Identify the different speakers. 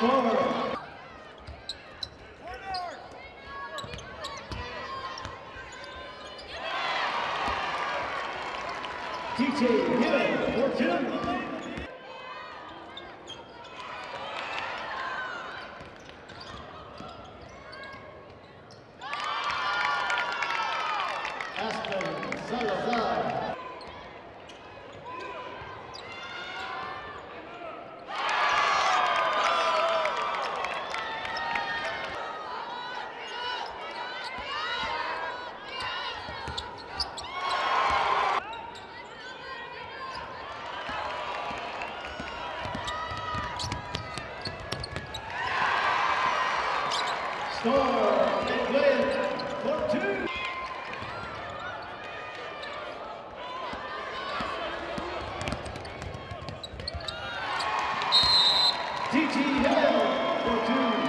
Speaker 1: Four. TJ Hill for two. Aspen Salazar. And win for two. Hill